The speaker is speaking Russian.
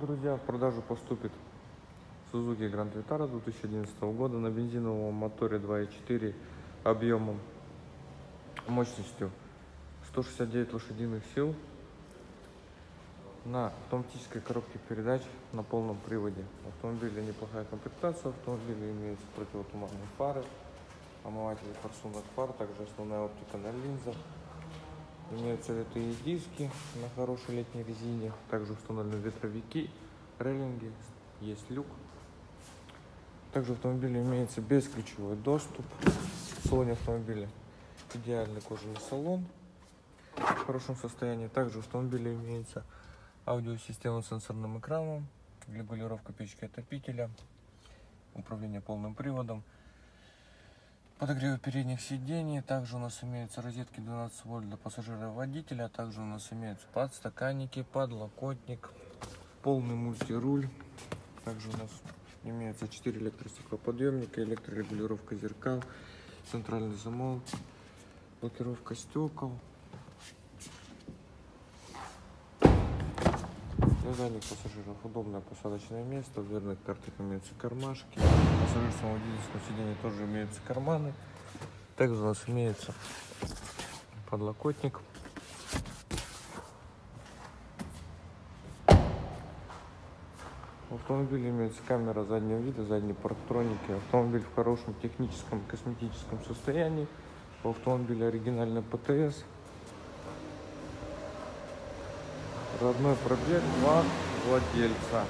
Друзья, в продажу поступит Suzuki Grand Vitara 2011 года на бензиновом моторе 2.4 объемом мощностью 169 лошадиных сил на автоматической коробке передач на полном приводе. В автомобиле неплохая комплектация, в автомобиле имеются противотуманные фары, омыватели форсунок фар, также основная оптика на линзах. Имеются литые диски на хорошей летней резине, также установлены ветровики, рейлинги, есть люк. Также в автомобиле имеется бесключевой доступ. В салоне автомобиля идеальный кожаный салон в хорошем состоянии. Также в автомобиле имеется аудиосистема с сенсорным экраном, регулировка печки отопителя, управление полным приводом, подогрев передних сидений. Также у нас имеются розетки 12 вольт для пассажира и водителя. Также у нас имеются подстаканники, подлокотник, полный мультируль. Также у нас имеется 4 электростеклоподъемника, электрорегулировка зеркал, центральный замок, блокировка стекол. Задних пассажиров удобное посадочное место, в дверных картах имеются кармашки. На пассажирском водительском сиденье тоже имеются карманы. Также у нас имеется подлокотник. В автомобиле имеется камера заднего вида, задние парктроники. Автомобиль в хорошем техническом косметическом состоянии. У автомобиля оригинальный ПТС. Родной пробег, два владельца.